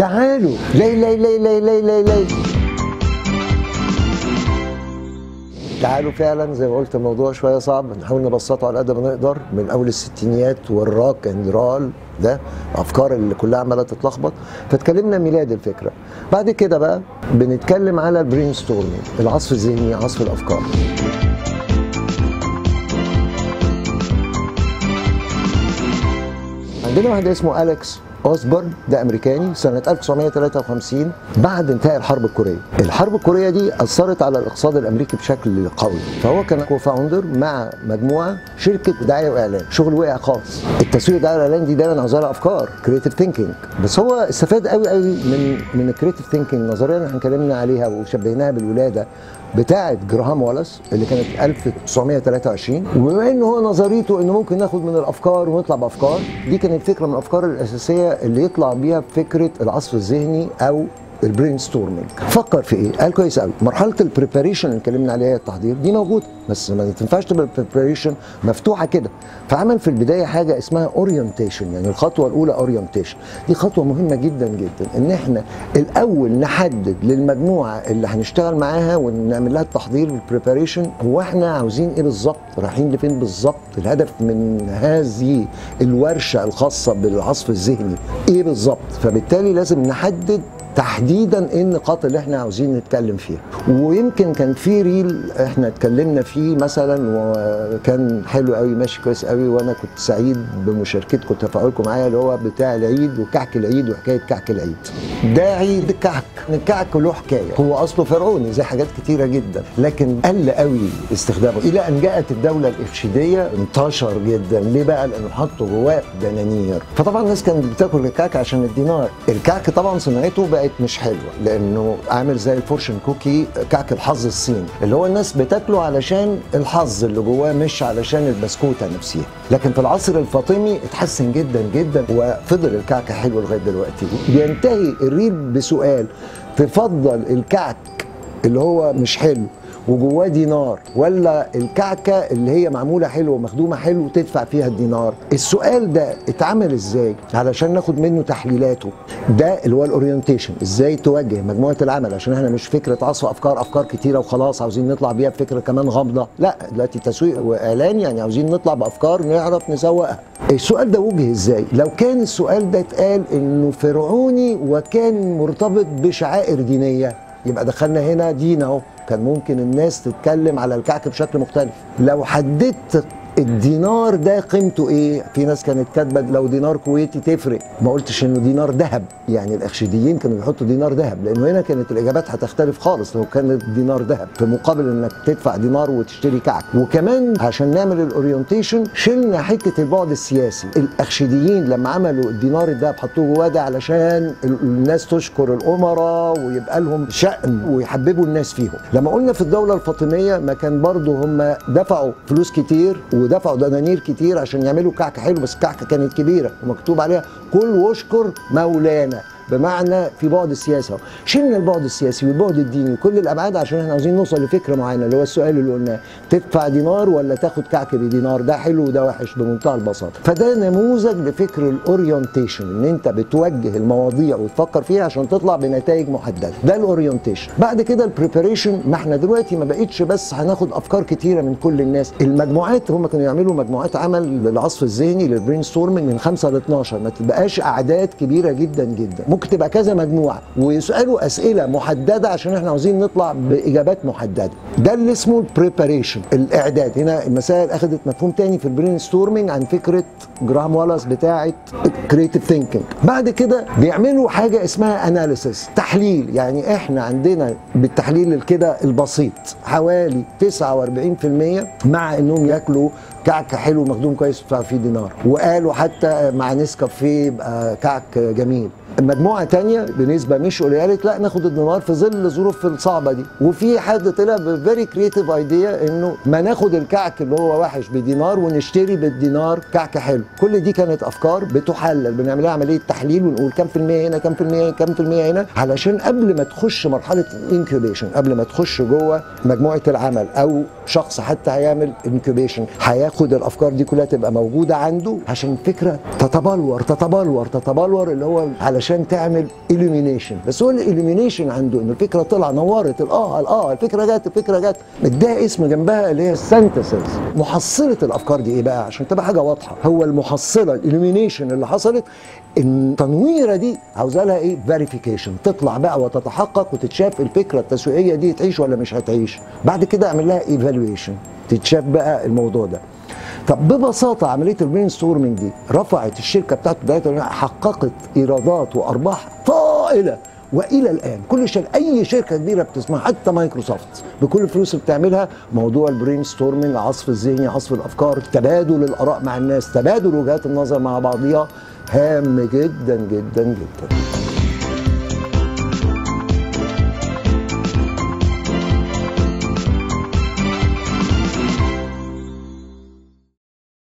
تعالوا. لي لي لي لي لي لي لي. تعالوا فعلا زي ما قلت الموضوع شوية صعب. نحاول نبسطه على قد ما نقدر من أول الستينيات وال rock and roll ده الافكار اللي كلها عمالة تتلخبط. فاتكلمنا ميلاد الفكرة. بعد كده بقى بنتكلم على ال brainstorming العصف الذهني عصف الأفكار. عندنا واحد اسمه أليكس. أوسبورن ده أمريكاني سنة 1953 بعد انتهاء الحرب الكورية. الحرب الكورية دي أثرت على الاقتصاد الأمريكي بشكل قوي. فهو كان co-founder مع مجموعة شركة دعاية وإعلان شغل وقع خالص. التسويق الدعايه والاعلان دي دايما عاوزها أفكار creative thinking بس هو استفاد قوي قوي من من ال creative thinking نظريه إحنا اتكلمنا عليها وشبهناها بالولادة بتاعة جراهام والاس اللي كانت 1923 وبما ان هو نظريته إنه ممكن ناخد من الأفكار ونطلع بأفكار دي كانت فكره من الأفكار الأساسية اللي يطلع بيها فكرة العصف الذهني أو ال brainstorming فكر في إيه؟ قال كويس قوي مرحلة ال preparation اللي اتكلمنا عليها التحضير. دي موجودة بس ما تنفعش تبقى ال preparation مفتوحة كده. فعمل في البداية حاجة اسمها orientation يعني الخطوة الأولى orientation دي خطوة مهمة جدا جدا إن إحنا الأول نحدد للمجموعة اللي هنشتغل معاها ونعمل لها التحضير وال preparation هو إحنا عاوزين إيه بالظبط؟ رايحين لفين بالظبط؟ الهدف من هذه الورشة الخاصة بالعصف الذهني إيه بالظبط؟ فبالتالي لازم نحدد تحديدا إيه النقاط اللي إحنا عاوزين نتكلم فيها. ويمكن كان في reel إحنا اتكلمنا فيه مثلا وكان حلو قوي ماشي كويس قوي وأنا كنت سعيد بمشاركتكم وتفاعلكم معايا اللي هو بتاع العيد وكعك العيد وحكاية كعك العيد. ده عيد الكعك الكعك له حكاية. هو أصله فرعوني زي حاجات كتيرة جدا. لكن قل قوي استخدامه. إلى أن جاءت الدولة الاخشيديه انتشر جدا. ليه بقى؟ لأنه حطوا جواه دنانير. فطبعا الناس كانت بتاكل الكعك عشان الدينار. الكعك طبعا صناعته بقت مش حلوة لأنه عامل زي ال fortune cookie كعك الحظ الصيني اللي هو الناس بتاكله علشان الحظ اللي جواه مش علشان البسكوتة نفسها لكن في العصر الفاطمي اتحسن جدا جدا وفضل الكعك حلو لغاية دلوقتي. بينتهي ال reel بسؤال تفضل الكعك اللي هو مش حلو وجواه دينار ولا الكعكة اللي هي معمولة حلو ومخدومة حلو تدفع فيها الدينار؟ السؤال ده اتعمل إزاي؟ علشان ناخد منه تحليلاته. ده اللي هو ال orientation إزاي توجه مجموعة العمل؟ عشان إحنا مش فكرة عصف أفكار أفكار كتيرة وخلاص عاوزين نطلع بيها بفكرة كمان غامضة. لا دلوقتي تسويق وإعلان يعني عاوزين نطلع بأفكار نعرف نسوقها. السؤال ده وجه إزاي؟ لو كان السؤال ده اتقال إنه فرعوني وكان مرتبط بشعائر دينية يبقى دخلنا هنا دين أهو. كان ممكن الناس تتكلم على الكعك بشكل مختلف. لو حددت الدينار ده قيمته إيه؟ في ناس كانت كاتبة لو دينار كويتي تفرق، ما قلتش إنه دينار ذهب، يعني الاخشيديين كانوا بيحطوا دينار ذهب، لأنه هنا كانت الإجابات هتختلف خالص لو كان الدينار ذهب، في مقابل إنك تدفع دينار وتشتري كعك، وكمان عشان نعمل ال orientation شلنا حتة البعد السياسي، الاخشيديين لما عملوا الدينار الذهب حطوه جواه ده علشان الناس تشكر الأمراء ويبقى لهم شأن ويحببوا الناس فيهم، لما قلنا في الدولة الفاطمية ما كان برضه هم دفعوا فلوس كتير ودفعوا دنانير كتير عشان يعملوا كعكة حلو بس الكعكه كانت كبيرة ومكتوب عليها كل واشكر مولانا بمعنى في بعد السياسة. شلنا البعد السياسي والبعد الديني وكل الأبعاد عشان إحنا عاوزين نوصل لفكرة معينة اللي هو السؤال اللي قلناه. تدفع دينار ولا تاخد كعك بدينار؟ ده حلو وده وحش بمنتهى البساطة. فده نموذج لفكر ال orientation إن أنت بتوجه المواضيع وتفكر فيها عشان تطلع بنتائج محددة. ده ال orientation بعد كده ال preparation ما إحنا دلوقتي ما بقتش بس هناخد أفكار كتيرة من كل الناس. المجموعات هم كانوا يعملوا مجموعات عمل للعصف الذهني لل brainstorming من 5 ل 12 ما تبقاش أعداد كبيرة جدا جدا. ممكن تبقى كذا مجموعة ويسألوا أسئلة محددة عشان إحنا عاوزين نطلع بإجابات محددة. ده اللي اسمه ال preparation الإعداد. هنا المسائل أخذت مفهوم تاني في ال brainstorming عن فكرة جراهام والاس بتاعه creative thinking بعد كده بيعملوا حاجة اسمها analysis تحليل. يعني إحنا عندنا بالتحليل كده البسيط حوالي 49% مع إنهم ياكلوا كعك حلو مخدوم كويس بتاع فيه دينار. وقالوا حتى مع نسكافيه يبقى كعك جميل. مجموعة تانية بنسبة مش قليلة قالت لا ناخد الدينار في ظل الظروف الصعبة دي. وفي حد طلع ب very creative idea إنه ما ناخد الكعك اللي هو وحش بدينار ونشتري بالدينار كعك حلو. كل دي كانت أفكار بتحلل. بنعملها عملية تحليل ونقول كام في المية هنا كام في المية كام في المية هنا. علشان قبل ما تخش مرحلة ال incubation قبل ما تخش جوه مجموعة العمل أو شخص حتى هيعمل incubation هياخد الأفكار دي كلها تبقى موجودة عنده. عشان الفكرة تتبلور تتبلور تتبلور اللي هو علشان عشان تعمل illumination بس هو ال illumination عنده ان الفكرة طلع نورت. الاه الاه الفكرة جت الفكرة جت. مديها اسم جنبها اللي هي ال synthesis محصلة الأفكار دي إيه بقى؟ عشان تبقى حاجة واضحة. هو المحصلة ال illumination اللي حصلت التنويره دي عاوزة لها إيه؟ verification تطلع بقى وتتحقق وتتشاف الفكرة التسويقية دي تعيش ولا مش هتعيش. بعد كده أعمل لها evaluation تتشاف بقى الموضوع ده. طب ببساطة عملية ال brainstorming دي رفعت الشركة بتاعته بتاعتها حققت إيرادات وأرباح طائله وإلى الآن كل شركه أي شركة كبيرة بتسمعها حتى مايكروسوفت بكل الفلوس اللي بتعملها موضوع ال brainstorming عصف الذهني عصف الأفكار تبادل الآراء مع الناس تبادل وجهات النظر مع بعضيها هام جدا جدا جدا.